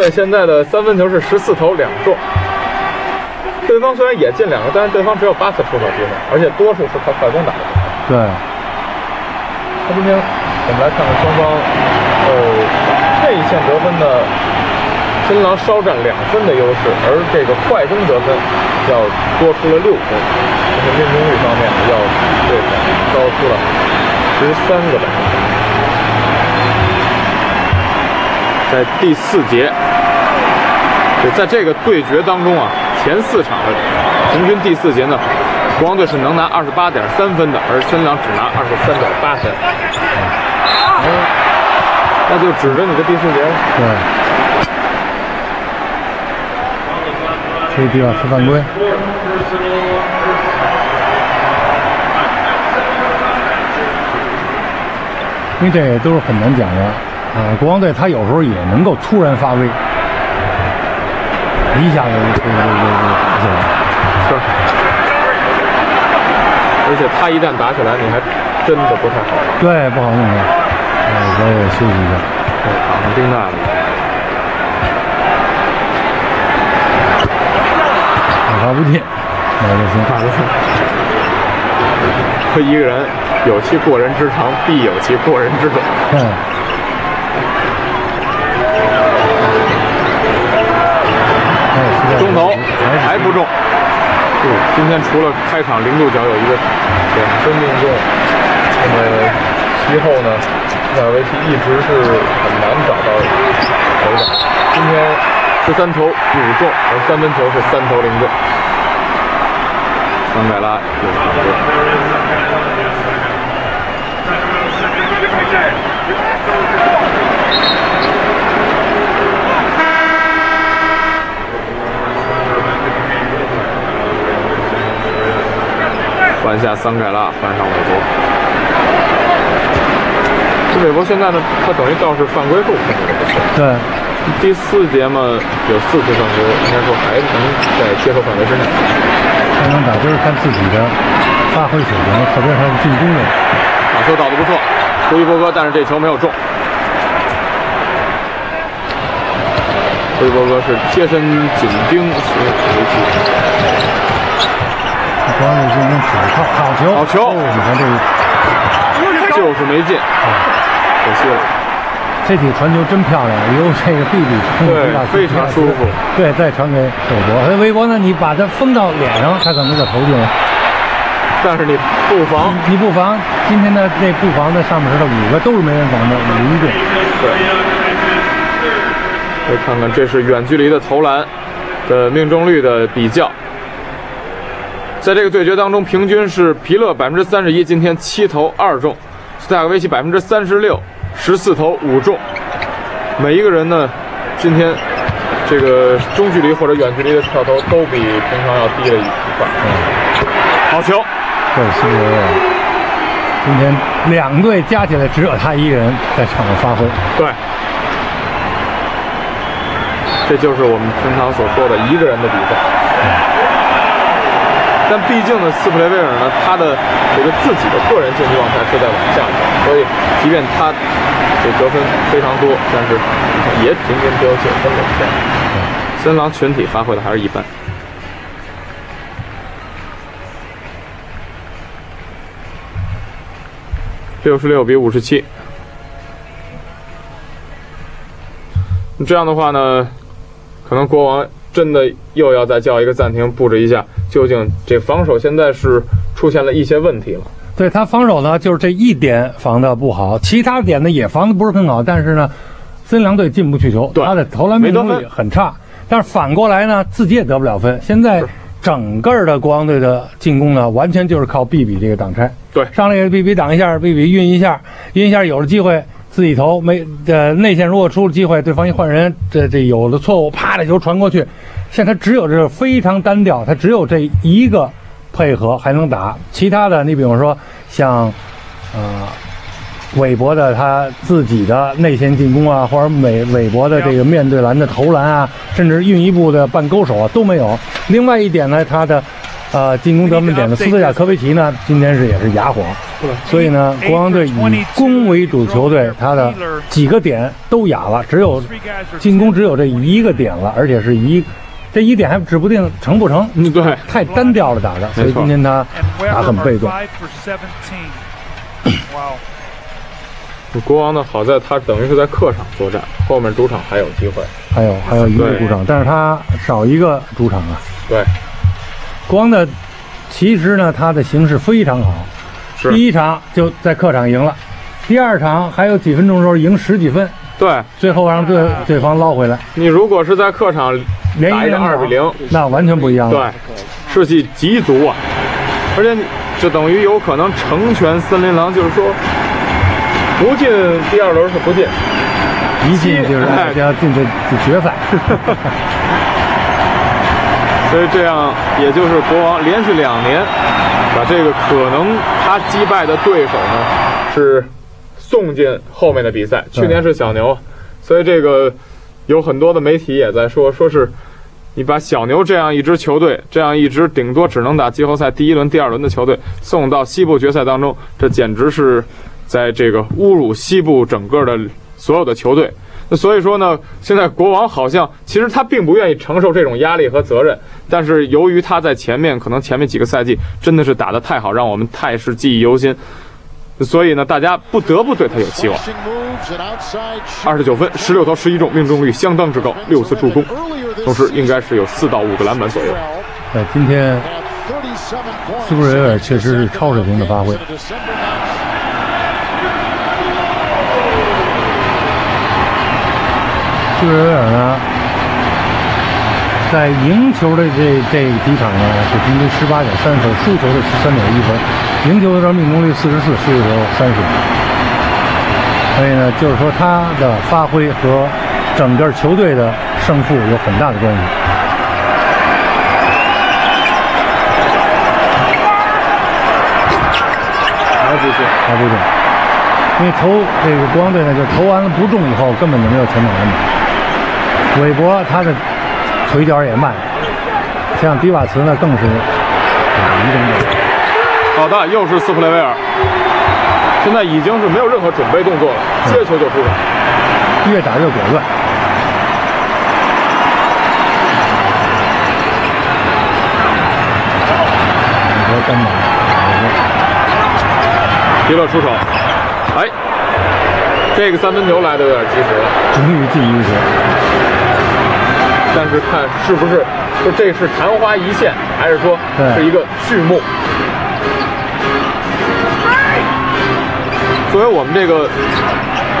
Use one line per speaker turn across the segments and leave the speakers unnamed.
对，现在的三分球是十四投两中。对方虽然也进两个，但是对方只有八次出手机会，而且多数是靠快攻打的。
对，
那今天我们来看看双方，呃，内线得分的新郎稍占两分的优势，而这个快攻得分要多出了六分，而且命中率方面要对手高出了十三个百分点。在第四节，就在这个对决当中啊，前四场的平均第四节呢，国王队是能拿二十八点三分的，而森狼只拿二十三点八分。那就指着你的第四节。
对，这地方吃犯规。因为这都是很难讲的，啊，国王队他有时候也能够突然发威，一下子就就就就打起来。
是，而且他一旦打起来，你还真的不太好。
对，不好弄。我也休息一下。
打上丁娜了。
打不进，那就行，
打不进。他一个人有其过人之长，必有其过人之短。
嗯。
中投还不中。是，今天除了开场零度角有一个两分命中，那么其后呢，塞尔维奇一直是很难找到手感。今天十三投五中，而三分球是三投零中。桑盖拉又犯规。换下桑盖拉，换上韦伯。这韦伯现在呢，他等于倒是犯规数控制的不错。
对，
第四节嘛，有四次犯规，应该说还能在接受范围之内。
还能打就是看自己的发挥水平，特别是他的进攻的。
打球打得不错，胡伊伯哥，但是这球没有中。胡伊伯格是贴身紧盯随维奇。
光是进攻只靠好球，
好球！
你看这个，
就是没进，可惜了。
这体传球真漂亮，由这个 B B
对，非常舒服。
对，再传给韦伯，而韦伯呢，你把它封到脸上，他可能就投进了。
但是你不防，
你不防，今天的那布防的上面的五个都是没人防的，五一个。
对。再看看，这是远距离的投篮的命中率的比较。在这个对决当中，平均是皮勒百分之三十一，今天七投二中；斯塔克维奇百分之三十六，十四投五中。每一个人呢，今天这个中距离或者远距离的跳投都比平常要低了一一块。好球！
对，是今天两队加起来只有他一个人在场上发挥。
对，这就是我们平常所说的一个人的比赛。但毕竟呢，斯普雷威尔呢，他的这个自己的个人竞技状态是在往下走，所以即便他这得分非常多，但是也仅仅只有九分领先。森狼群体发挥的还是一般。六十六比五十七，这样的话呢，可能国王真的又要再叫一个暂停，布置一下。究竟这防守现在是出现了一些问题了？
对他防守呢，就是这一点防的不好，其他点呢也防的不是很好。但是呢，森林狼队进不去球，他的投篮命中率很差。但是反过来呢，自己也得不了分。现在整个的国王队的进攻呢，完全就是靠 B B 这个挡拆。
对，
上来给 B B 挡一下，B B 运一下，运一下有了机会自己投，没呃内线如果出了机会，对方一换人，这这有了错误，啪，这球传过去。现在他只有这非常单调，他只有这一个配合还能打，其他的你比方说像，呃，韦伯的他自己的内线进攻啊，或者韦韦伯的这个面对篮的投篮啊，甚至运一步的半勾手啊都没有。另外一点呢，他的呃，进攻得分点的斯特贾科维奇呢，今天是也是哑火，所以呢，国王队以攻为主球队，他的几个点都哑了，只有进攻只有这一个点了，而且是一这一点还指不定成不成，
嗯，对，
太单调了打的，所以今天他打很被动。
国王呢，好在他等于是在客场作战，后面主场还有机会，
还有还有一个主场，但是他少一个主场啊。
对。
国王的其实呢，他的形势非常好，第一场就在客场赢了，第二场还有几分钟的时候赢十几分，
对，
最后让对对方捞回来。
你如果是在客场打一个二比零，
那完全不一样了。
对，士气极足啊，而且就等于有可能成全森林狼，就是说不进第二轮是不进，
一进就是大家进这决赛。
所以这样，也就是国王连续两年把这个可能他击败的对手呢，是送进后面的比赛。去年是小牛，所以这个有很多的媒体也在说，说是你把小牛这样一支球队，这样一支顶多只能打季后赛第一轮、第二轮的球队送到西部决赛当中，这简直是在这个侮辱西部整个的所有的球队。所以说呢，现在国王好像其实他并不愿意承受这种压力和责任，但是由于他在前面可能前面几个赛季真的是打得太好，让我们太是记忆犹新，所以呢，大家不得不对他有期望。二十九分，十六投十一中，命中率相当之高，六次助攻，同时应该是有四到五个篮板左右。
呃，今天斯布雷尔确实是超水平的发挥。斯维尔呢，在赢球的这这几场呢，是平均十八点三分，输球的十三点一分。赢球的时候命中率四十四，输球三十。所以呢，就是说他的发挥和整个球队的胜负有很大的关系。
还不进，
还不进，因为投这个国王队呢，就投完了不中以后，根本就没有前场篮板。韦伯他的腿脚也慢，像迪瓦茨呢更是移动的。
好的，又是斯普雷维尔，现在已经是没有任何准备动作了，接球就出手，
越打越果断。韦伯单打，
迪勒出手，哎，这个三分球来的有点及时了，
终于进一球。
但是看是不是就这是昙花一现，还是说是一个序幕？作为我们这个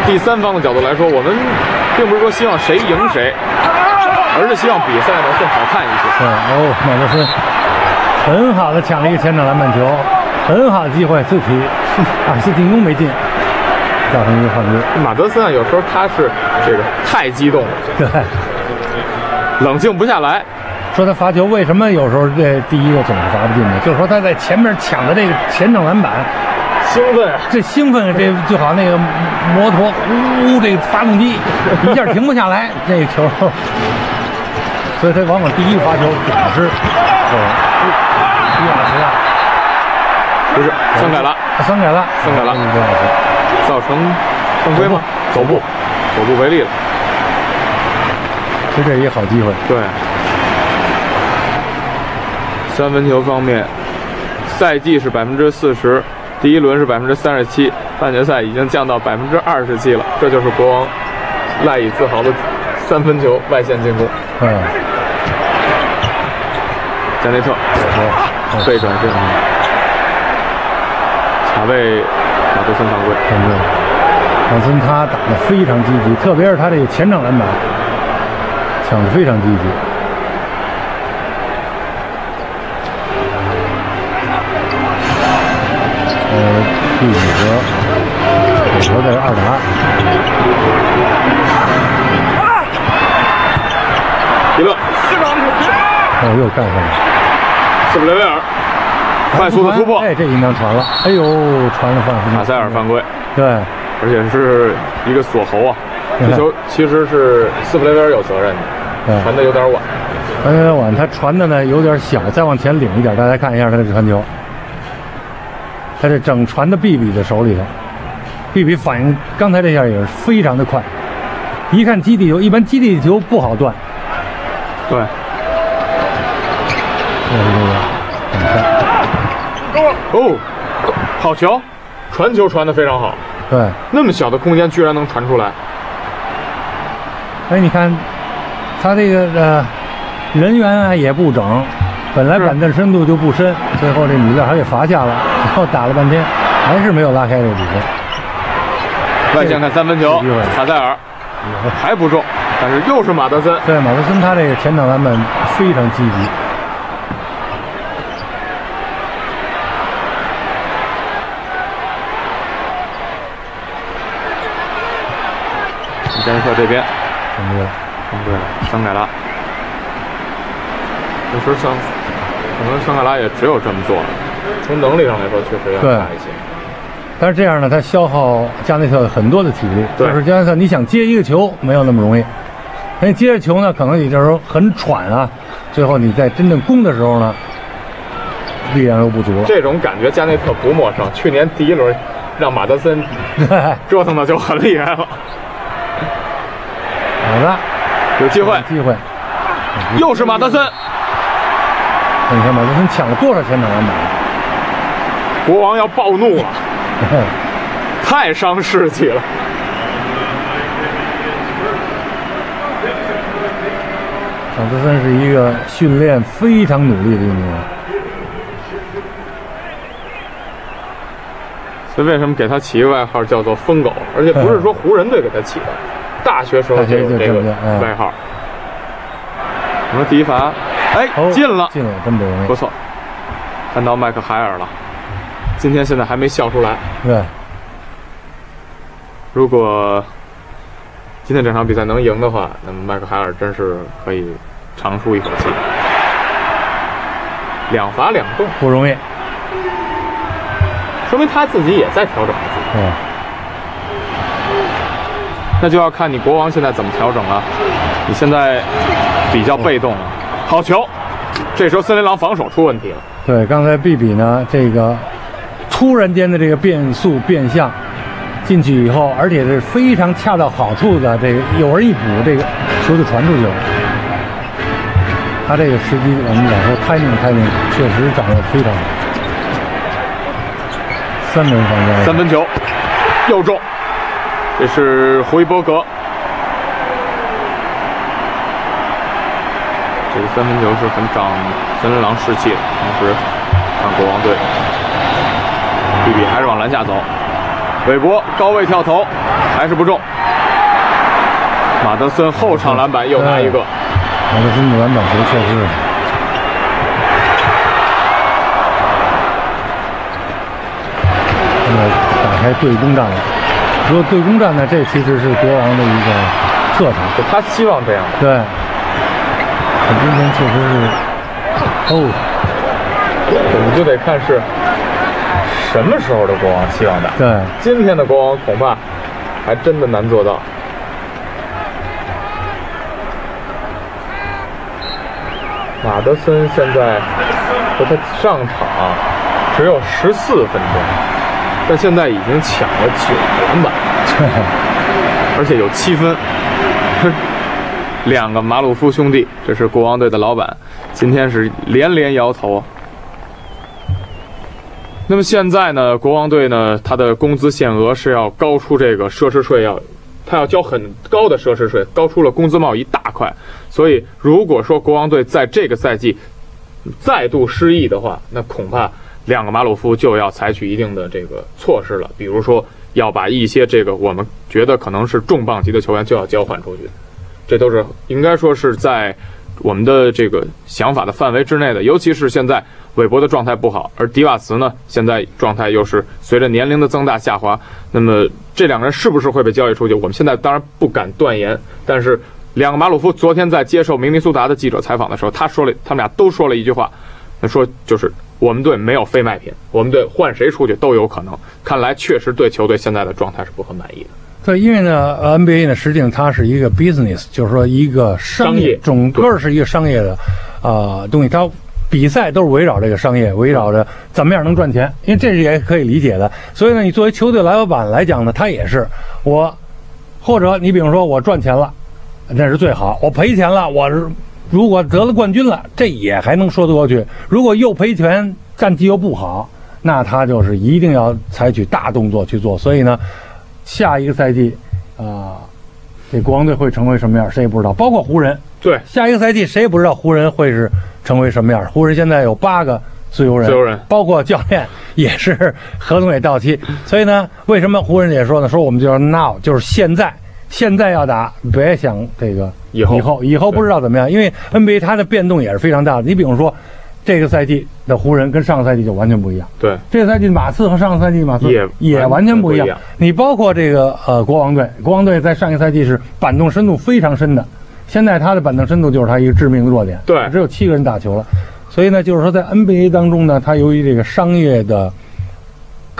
第三方的角度来说，我们并不是说希望谁赢谁，而是希望比赛呢更好看一些。
对，哦，马德森很好的抢了一个前场篮板球，很好的机会，自己 啊，次进攻没进，造成一个犯规。
马德森啊，有时候他是这个太激动了。
对。
冷静不下来，
说他罚球为什么有时候这第一个总是罚不进呢？就是说他在前面抢的这个前场篮板，
兴奋，
这兴奋，这就好那个摩托呜这个发动机 一下停不下来，那球，所以他往往第一个罚球总是，伊瓦茨啊，
不是三改了，
三改了，
三改了，造成犯规吗？走步，走步违例了。
其实这也好机会。
对，三分球方面，赛季是百分之四十，第一轮是百分之三十七，半决赛已经降到百分之二十七了。这就是国王赖以自豪的三分球外线进攻。
嗯。
加内特，背转身，卡位马德森犯规。
犯规。马德森他打的非常积极，特别是他这个前场篮板。抢的非常积极，呃，第五个，美国在二打二，
一个，
哦，又干上了，
斯普雷维尔，快速的突破，
哎，这应当传了，哎呦，传了犯规，
马塞尔犯规，
对，
而且是一个锁喉啊，这球其实是斯普雷维尔有责任的。
对
传的有点晚。
传的有点晚，他传的呢有点小，再往前领一点，大家看一下他的传球，他这整传的毕比的手里头，毕比反应刚才这下也是非常的快，一看基地球，一般基地球不好断，
对，
这是这个很快，
哦，好球，传球传的非常好，
对，
那么小的空间居然能传出来。
哎，你看他这个呃人员啊也不整，本来板凳深度就不深，最后这米勒还给罚下了，然后打了半天还是没有拉开这个比分。
外线看三分球卡塞尔还不中，但是又是马德森。
对，马德森他这个前场篮板非常积极。
加内特这边
很多
嗯，对了，桑盖拉。有时候桑，可能桑盖拉也只有这么做了。从能力上来说，确实要
对
差一些。
但是这样呢，他消耗加内特很多的体力。
对
就是加内特，你想接一个球没有那么容易，那接着球呢，可能有的时候很喘啊，最后你在真正攻的时候呢，力量又不足了。
这种感觉加内特不陌生。去年第一轮让马德森，折腾的就很厉害了。
好的，
有机会，
机会。
又是马德森，
你看马德森抢了多少前场篮板？
国王要暴怒了，太伤士气了。
马德森是一个训练非常努力的运动员。
所以为什么给他起一个外号叫做“疯狗”？而且不是说湖人队给他起的，大学时候就有这个外号。我们第一罚，哎，
哦
进了，
进了，真不容易
不。错，看到麦克海尔了。今天现在还没笑出来。
对，
如果今天这场比赛能赢的话，那么麦克海尔真是可以长舒一口气。两罚两中，
不容易。
说明他自己也在调整自己。
对，
那就要看你国王现在怎么调整了。你现在比较被动了。好球，这时候森林狼防守出问题了。
对，刚才毕比呢，这个突然间的这个变速变向进去以后，而且是非常恰到好处的，这个有人一补，这个球就传出去了。他这个时机，我们讲说 timing timing 确实掌握得非常好。三分防守，
三分球又中，这是胡伊伯格。这个三分球是很长森林狼士气，同时让国王队比比还是往篮下走。韦伯高位跳投还是不中，马德森后场篮板又拿一个。
马德森的篮板球确实是。现在打开对攻战了。说对攻战呢，这其实是国王的一个特长。
就他希望这样。
对，他今天确实是，哦，
我们就得看是什么时候的国王希望打。
对，
今天的国王恐怕还真的难做到。马德森现在和他上场只有十四分钟，但现在已经抢了九个篮板，而且有七分。两个马鲁夫兄弟，这是国王队的老板，今天是连连摇头。那么现在呢，国王队呢，他的工资限额是要高出这个奢侈税要，他要交很高的奢侈税，高出了工资帽一大块。所以，如果说国王队在这个赛季再度失意的话，那恐怕两个马鲁夫就要采取一定的这个措施了，比如说要把一些这个我们觉得可能是重磅级的球员就要交换出去，这都是应该说是在我们的这个想法的范围之内的。尤其是现在韦伯的状态不好，而迪瓦茨呢现在状态又是随着年龄的增大下滑，那么这两个人是不是会被交易出去？我们现在当然不敢断言，但是。两个马鲁夫昨天在接受明尼苏达的记者采访的时候，他说了，他们俩都说了一句话，他说就是我们队没有非卖品，我们队换谁出去都有可能。看来确实对球队现在的状态是不很满意的。
对，因为呢，NBA 呢，实际上它是一个 business，就是说一个商
业
整个是一个商业的啊、东西。它比赛都是围绕这个商业，围绕着怎么样能赚钱，因为这是也可以理解的。所以呢，你作为球队老板来讲呢，他也是我，或者你比如说我赚钱了，那是最好；我赔钱了，我是如果得了冠军了，这也还能说得过去。如果又赔钱，战绩又不好，那他就是一定要采取大动作去做。所以呢，下一个赛季啊、这国王队会成为什么样，谁也不知道。包括湖人，
对，
下一个赛季谁也不知道湖人会是成为什么样。湖人现在有八个自由人，
自由人
包括教练也是合同也到期，所以呢，为什么湖人也说呢？说我们就是 now，就是现在，现在要打，别想这个
以后
以后以后不知道怎么样，因为 NBA 它的变动也是非常大的。你比如说，这个赛季的湖人跟上个赛季就完全不一样。
对，
这个赛季马刺和上个赛季马刺
也
也完全不一样。你包括这个呃国王队，国王队在上一个赛季是板凳深度非常深的，现在他的板凳深度就是他一个致命的弱点。
对
只有七个人打球了，所以呢，就是说在 NBA 当中呢，它由于这个商业的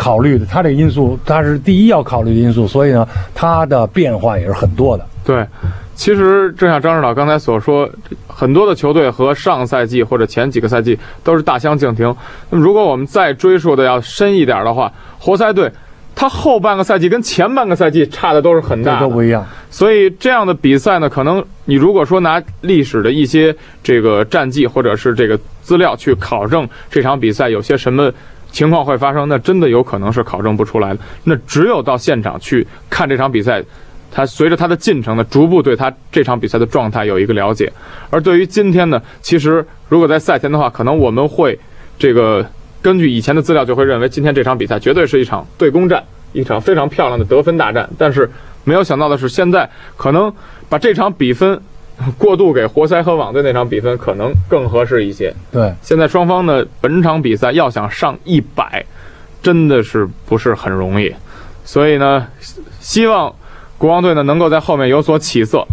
考虑的，它这个因素它是第一要考虑的因素，所以呢，它的变化也是很多的。
对，其实正像张指导刚才所说，很多的球队和上赛季或者前几个赛季都是大相径庭。那么如果我们再追溯的要深一点的话，活塞队他后半个赛季跟前半个赛季差的都是很大，
都不一样。
所以这样的比赛呢，可能你如果说拿历史的一些这个战绩或者是这个资料去考证这场比赛有些什么情况会发生，那真的有可能是考证不出来的。那只有到现场去看这场比赛，它随着它的进程呢，逐步对它这场比赛的状态有一个了解。而对于今天呢，其实如果在赛前的话，可能我们会这个根据以前的资料，就会认为今天这场比赛绝对是一场对攻战，一场非常漂亮的得分大战。但是没有想到的是，现在可能把这场比分过度给活塞和网队那场比分，可能更合适一些。
对，
现在双方呢，本场比赛要想上一百，真的是不是很容易。所以呢，希希望国王队呢能够在后面有所起色。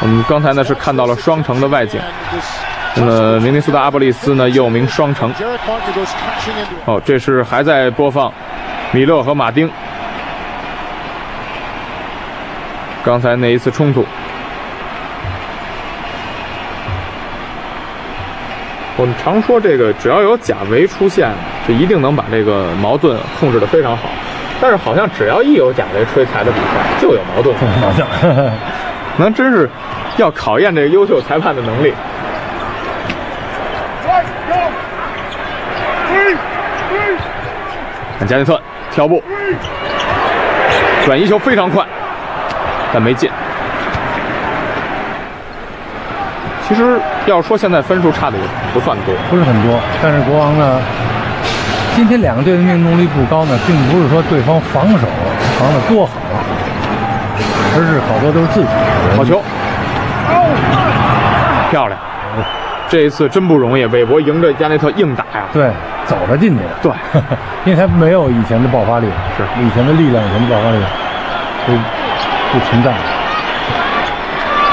我们刚才呢是看到了双城的外景那么明尼苏达阿波利斯呢又名双城。哦，这是还在播放米勒和马丁刚才那一次冲突。我们常说这个，只要有贾维出现，就一定能把这个矛盾控制得非常好。但是好像只要一有贾维吹裁的比赛，就有矛盾。
好像
那真是要考验这个优秀裁判的能力。看加内特跳步，转移球非常快，但没进。其实要说现在分数差的也不算多，
不是很多，但是国王呢，今天两个队的命中率不高呢，并不是说对方防守防的多好，而是好多都是自己
好球，漂亮！这一次真不容易，韦伯迎着加内特硬打呀。
对，走着进去的。
对，
因为他没有以前的爆发力，
是
以前的力量，以前的爆发力都不存在。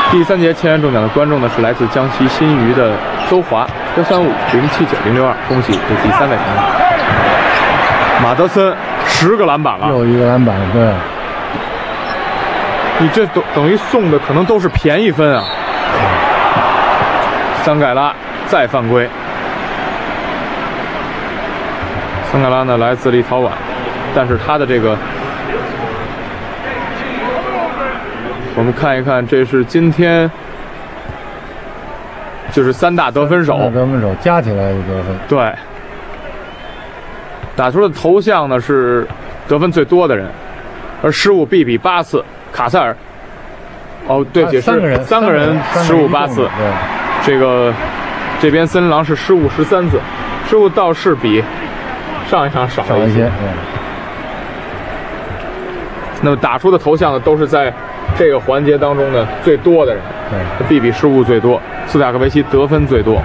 第三节千元中奖的观众呢是来自江西新余的邹华幺三五零七九零六二，恭喜这第三位朋友。马德森十个篮板了，
又一个篮板，对，
你这等等于送的可能都是便宜分啊。桑盖拉再犯规，桑盖拉呢来自立陶宛，但是他的这个，我们看一看，这是今天就是三大得分手，
得分手加起来的得分，
对，打出的头像呢是得分最多的人，而失误必比八次，卡塞尔。哦，对不起，是
三个人，
三个人失误八次，
对，
这个这边森林狼是失误十三次，失误倒是比上一场少了一些。
少一些，
那么打出的头像呢，都是在这个环节当中呢最多的人。
对，
比比失误最多，斯塔克维奇得分最多，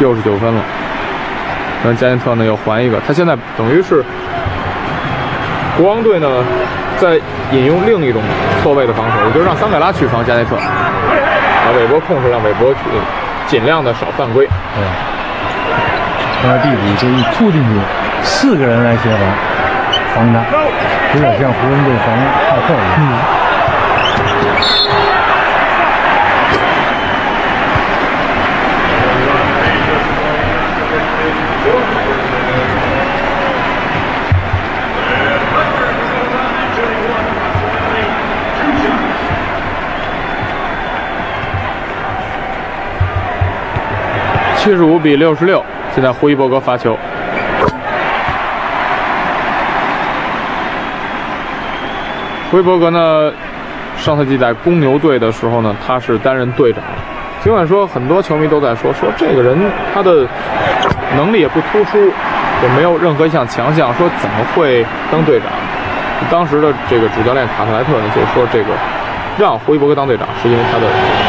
又是九分了。那加内特呢又还一个，他现在等于是国王队呢在引用另一种错位的防守，也就是让桑盖拉去防加内特，把韦伯控制，让韦伯去尽量的少犯规。
对，那毕比这一突进去，四个人来协防防他，有点像湖人队防太后一样。
七十五比六十六，现在胡伊博格发球。胡伊伯格呢，上赛季在公牛队的时候呢，他是担任队长。尽管说很多球迷都在说，说这个人他的能力也不突出，也没有任何一项强项，说怎么会当队长？当时的这个主教练卡特莱特呢，就说这个让胡伊伯格当队长，是因为他的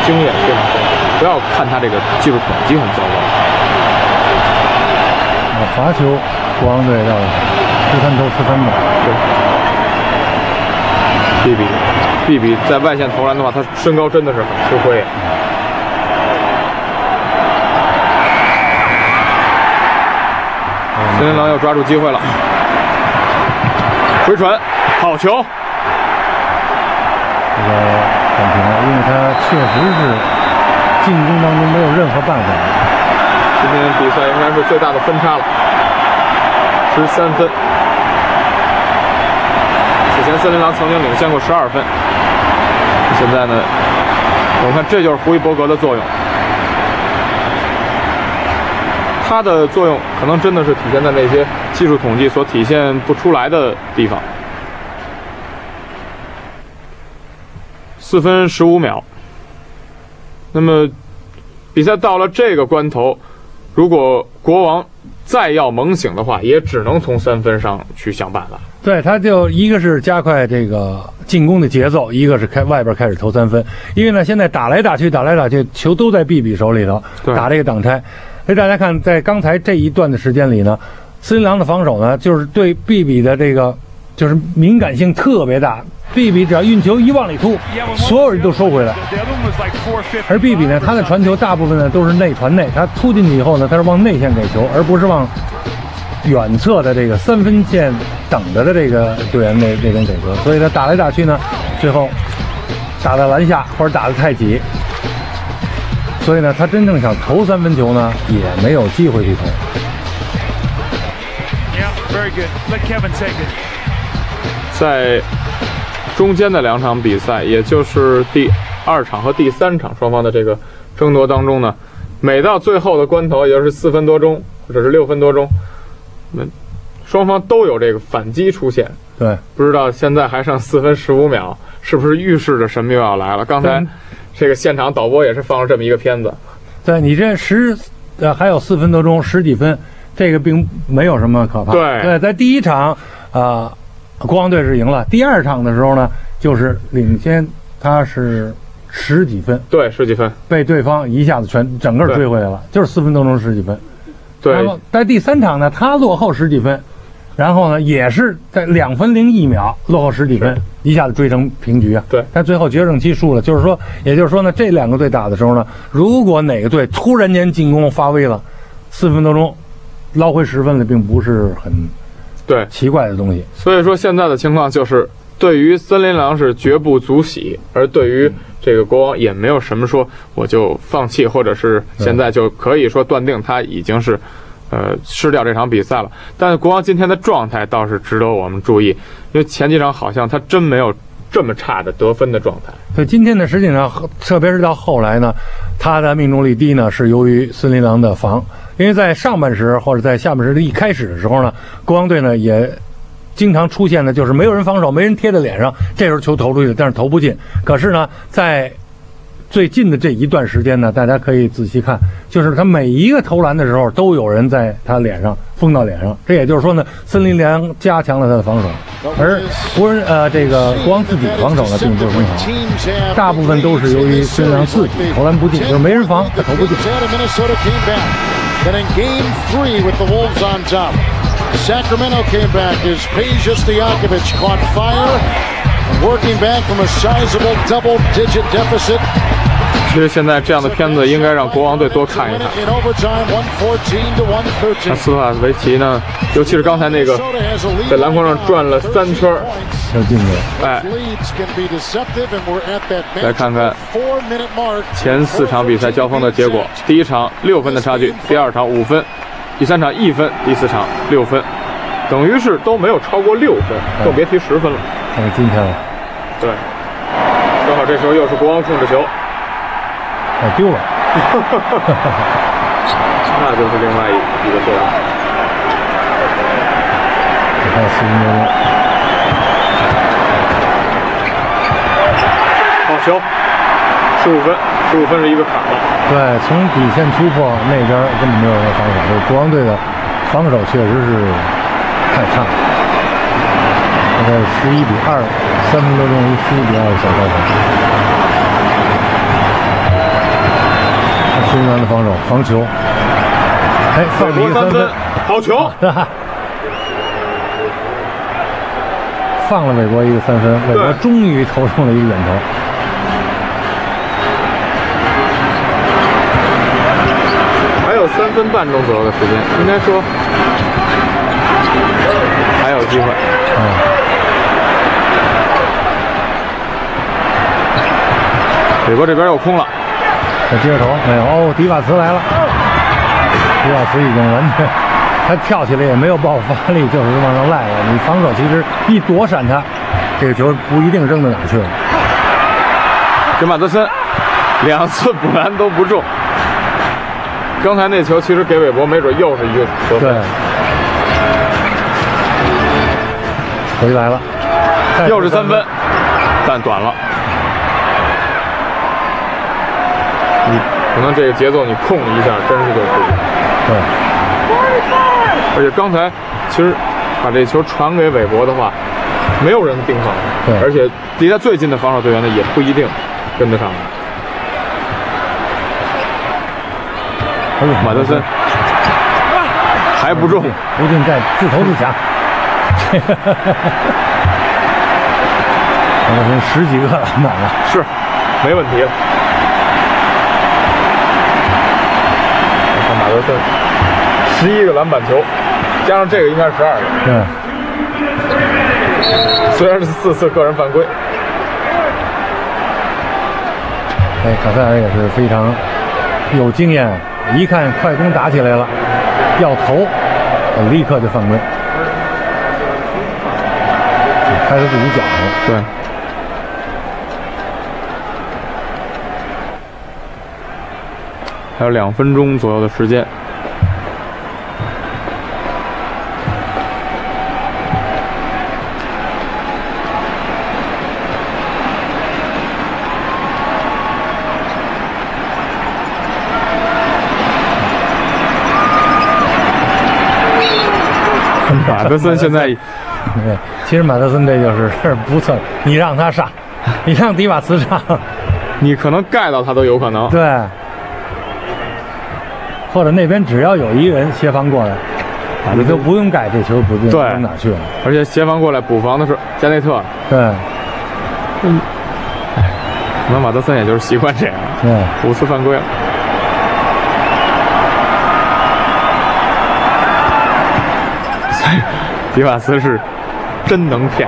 经验非常丰富。不要看他这个技术统计很糟糕。
啊，罚球，国王队要十分投十分吧？
对。B B B B 在外线投篮的话，他身高真的是很吃亏。森林狼要抓住机会了，回传，好球。
这个暂停，因为他确实是。进攻当中没有任何办法。
今天比赛应该是最大的分差了，十三分。前森林狼曾经领先过十二分，现在呢，我们看这就是胡伊伯格的作用。他的作用可能真的是体现在那些技术统计所体现不出来的地方。四分十五秒。那么，比赛到了这个关头，如果国王再要猛醒的话，也只能从三分上去想办法。
对，他就一个是加快这个进攻的节奏，一个是开外边开始投三分。因为呢，现在打来打去，打来打去，球都在 B 比手里头打这个挡拆。所以大家看，在刚才这一段的时间里呢，森林狼的防守呢，就是对 B 比的这个就是敏感性特别大。B 比只要运球一往里突，所有人都收回来。而 B 比呢，他的传球大部分呢都是内传内，他突进去以后呢，他是往内线给球，而不是往远侧的这个三分线等着的这个队员那那边给球。所以他打来打去呢，最后打在篮下或者打得太挤，所以呢，他真正想投三分球呢，也没有机会去投。
在。中间的两场比赛，也就是第二场和第三场双方的这个争夺当中呢，每到最后的关头，也就是四分多钟或者是六分多钟，那双方都有这个反击出现。
对，
不知道现在还剩四分十五秒，是不是预示着什么又要来了？刚才这个现场导播也是放了这么一个片子。
对你这十呃还有四分多钟十几分，这个并没有什么可怕。
对
对，在第一场啊。国王队是赢了。第二场的时候呢，就是领先，他是十几分，
对，十几分，
被对方一下子全整个追回来了，就是四分多钟十几分。
对。
然后在第三场呢，他落后十几分，然后呢，也是在两分零一秒落后十几分，一下子追成平局啊。
对。
但最后决胜期输了，就是说，也就是说呢，这两个队打的时候呢，如果哪个队突然间进攻发威了，四分多钟捞回十分了，并不是很。
对，
奇怪的东西。
所以说现在的情况就是，对于森林狼是绝不足喜，而对于这个国王也没有什么说我就放弃，或者是现在就可以说断定他已经是，呃，失掉这场比赛了。但是国王今天的状态倒是值得我们注意，因为前几场好像他真没有这么差的得分的状态。
所以今天呢，实际上特别是到后来呢，他的命中率低呢，是由于森林狼的防。因为在上半时或者在下半时的一开始的时候呢，国王队呢也经常出现的就是没有人防守，没人贴在脸上，这时候球投出去了，但是投不进。可是呢，在最近的这一段时间呢，大家可以仔细看，就是他每一个投篮的时候都有人在他脸上封到脸上。这也就是说呢，森林狼加强了他的防守，而湖人呃这个国王自己防守呢并不是很好，大部分都是由于森林狼自己投篮不进，就是没人防，他投不进。
Sacramento came back as Peja Stojakovic caught fire, working back from a sizable double-digit deficit
其实现在这样的片子应该让国王队多看一看。
In overtime, 114 to 113.
那斯托瓦维奇呢，尤其是刚才那个在篮筐上转了三圈儿，
就进去。
哎来看看前四场比赛交锋的结果：第一场六分的差距，第二场五分，第三场一分，第四场六分，等于是都没有超过六分，更别提十分了。
那今天了，
对，正好这时候又是国王控制球，
哎，丢了。
那就是另外一一个作用。
还有四分多钟。
好球，十五分，十五分是一个坎了。
对，从底线突破那边根本没有人防守，这国王队的防守确实是太差了。现在十一比二，三分多钟一十一比二的小高潮。球员的防守，防球，哎，放了一个三
分，好球！
放了美国一个三分，美国终于投中了一个远投。
三分半钟左右的时间，应该说还有机会。
嗯，
美国这边又空了，
再接着投，没有哦，迪瓦茨来了，迪瓦茨已经完全，他跳起来也没有爆发力，就是往上赖了。你防守其实一躲闪他，这个球不一定扔到哪去了。
这马德森两次补篮都不中。刚才那球其实给韦伯没准又是一个得
对
分，，
回来了，
又是三分，但短了。你可能这个节奏你控一下，真是就不一样。
对，
而且刚才其实把这球传给韦伯的话，没有人盯防，
对
而且离他最近的防守队员呢也不一定跟得上。
哎呦，
马德森还不中，
不进再自投自抢。马德森十几个篮板了，
是没问题了。看马德森十一个篮板球，加上这个应该是十二个，
对，
虽然是四次个人犯规。
哎，卡塞尔也是非常有经验，一看快攻打起来了，要投，立刻就犯规，拍他自己脚上。
对。还有两分钟左右的时间，马德森现在
对，其实马德森这就是不错，你让他上，你让迪瓦茨上，
你可能盖到他都有可能。
对，或者那边只要有一个人协防过来，你都不用盖，这球不进
对
扔哪去了。
而且协防过来补防的是加内特，
对嗯
可能马德森也就是习惯这样，
对，
五次犯规了。所以 迪瓦斯是真能骗，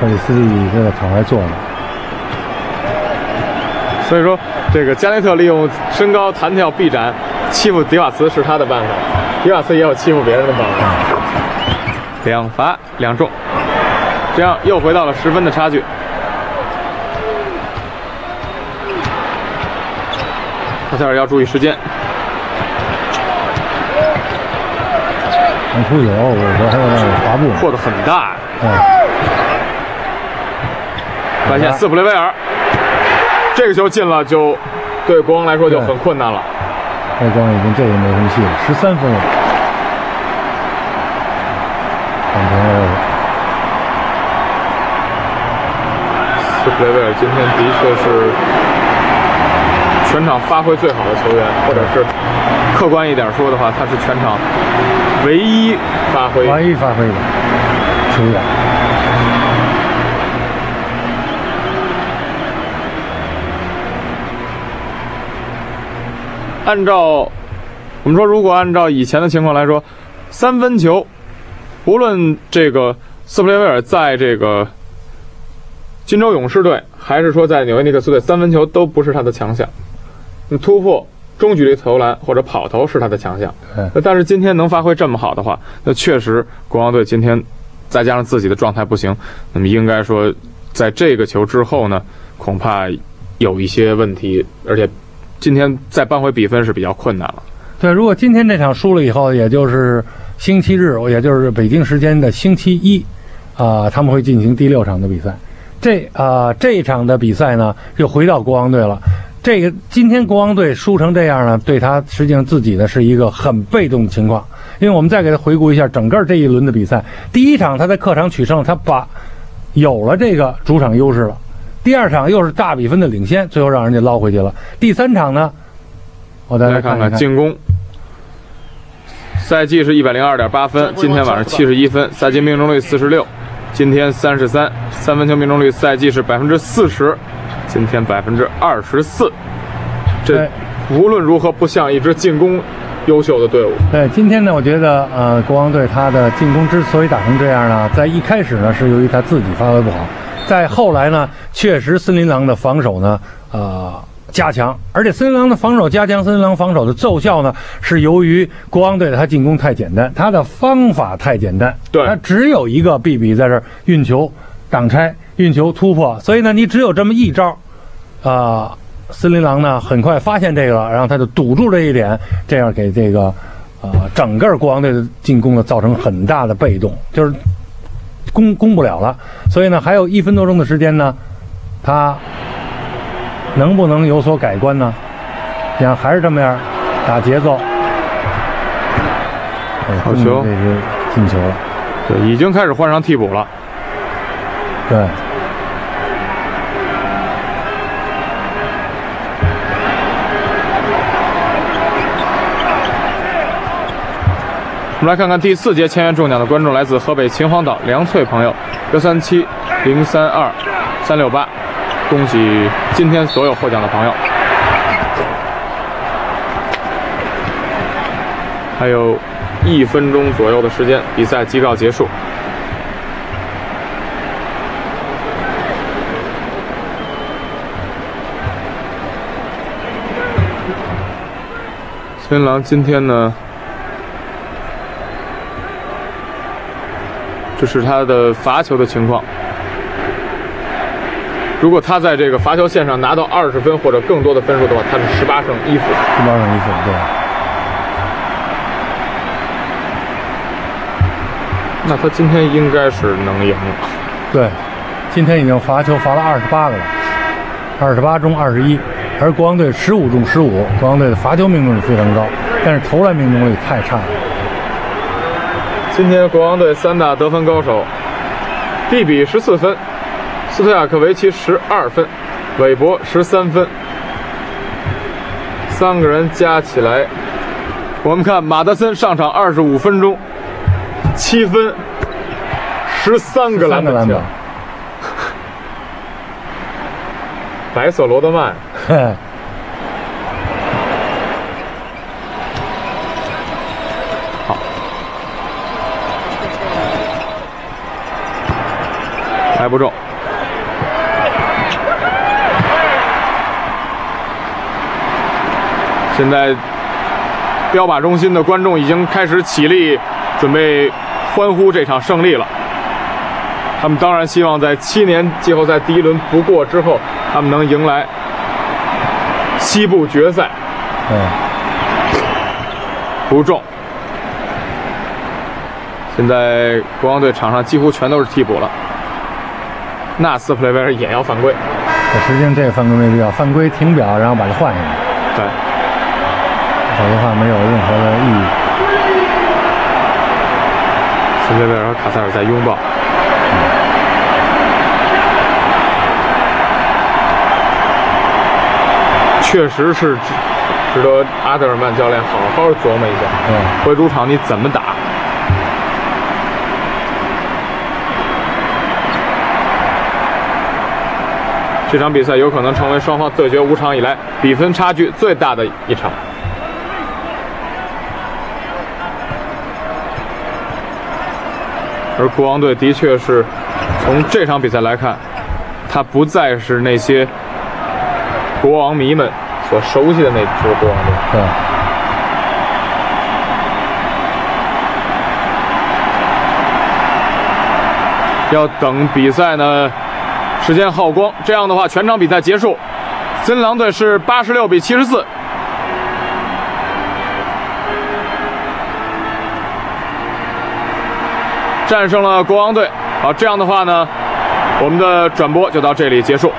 克里斯蒂这个场外坐着，
所以说这个加内特利用身高弹跳臂展欺负迪瓦茨是他的办法，迪瓦茨也有欺负别人的办法。两罚两中，这样又回到了十分的差距。卡塞尔要注意时间，
出球，我说还有那个滑步呢，
扩得很大。
嗯，
发现斯普雷威尔，这个球进了就对国王来说就很困难了。
那光已经这个没什么戏了，十三分了，反成了
斯普雷威尔今天的确是全场发挥最好的球员，或者是客观一点说的话，他是全场唯一发挥，
唯一发挥的球员。
按照我们说，如果按照以前的情况来说，三分球，无论这个斯普雷威尔在这个金州勇士队，还是说在纽约尼克斯队，三分球都不是他的强项。突破中距离投篮或者跑投是他的强项。
对
但是今天能发挥这么好的话，那确实国王队今天再加上自己的状态不行，那么应该说在这个球之后呢，恐怕有一些问题，而且今天再扳回比分是比较困难了。
对，如果今天这场输了以后，也就是星期日，也就是北京时间的星期一，啊、他们会进行第六场的比赛。这啊、这一场的比赛呢，又回到国王队了。这个今天国王队输成这样呢，对他实际上自己呢是一个很被动的情况。因为我们再给他回顾一下整个这一轮的比赛，第一场他在客场取胜，他把有了这个主场优势了。第二场又是大比分的领先，最后让人家捞回去了。第三场呢，我再
来看
看一看
看进攻，赛季是一百零二点八分，今天晚上七十一分，赛季命中率四十六，今天三十三，三分球命中率赛季是百分之四十，今天百分之二十四。这无论如何不像一支进攻优秀的队伍。
对，今天呢，我觉得呃，国王队他的进攻之所以打成这样呢，在一开始呢是由于他自己发挥不好，在后来呢，确实森林狼的防守呢，呃。加强，而且森林狼的防守加强，森林狼防守的奏效呢，是由于国王队的他进攻太简单，他的方法太简单，
对
他只有一个 B B 在这儿运球、挡拆、运球突破，所以呢，你只有这么一招，啊、森林狼呢很快发现这个了，然后他就堵住这一点，这样给这个啊、整个国王队的进攻呢造成很大的被动，就是攻攻不了了。所以呢，还有一分多钟的时间呢，他能不能有所改观呢？你看还是这么样打节奏，哎
好球
这是进球了，
对，已经开始换上替补了。
对。
我们来看看第四节千元中奖的观众来自河北秦皇岛梁翠朋友，幺三七零三二三六八，恭喜今天所有获奖的朋友。还有一分钟左右的时间，比赛即告结束。新郎今天呢，这是他的罚球的情况。如果他在这个罚球线上拿到二十分或者更多的分数的话，他是十八胜一负。
十八胜一负，对。
那他今天应该是能赢了。
对，今天已经罚球罚了二十八个了，二十八中二十一，而国王队十五中十五，国王队的罚球命中率非常高，但是投篮命中率太差了。
今天国王队三大得分高手，蒂比十四分，斯托亚克维奇十二分，韦伯十三分，三个人加起来，我们看马德森上场二十五分钟，七分，十三个篮板。球。白色罗德曼，不中。现在标靶中心的观众已经开始起立，准备欢呼这场胜利了。他们当然希望在七年季后赛第一轮不过之后，他们能迎来西部决赛。
嗯，
不中。现在国王队场上几乎全都是替补了。纳斯普雷维尔也要犯规，
可实际上这个犯规没必要，犯规停表，然后把它换下来，
对，
否则的话没有任何的意义。
斯普雷维尔和卡塞尔在拥抱。确实是值值得阿德尔曼教练好好琢磨一下，
嗯，
回主场你怎么打？这场比赛有可能成为双方对决五场以来比分差距最大的一场。而国王队的确是从这场比赛来看，他不再是那些国王迷们所熟悉的那支国王队。
嗯
要等比赛呢，时间耗光，这样的话，全场比赛结束，森林狼队是八十六比七十四。战胜了国王队。好，这样的话呢，我们的转播就到这里结束。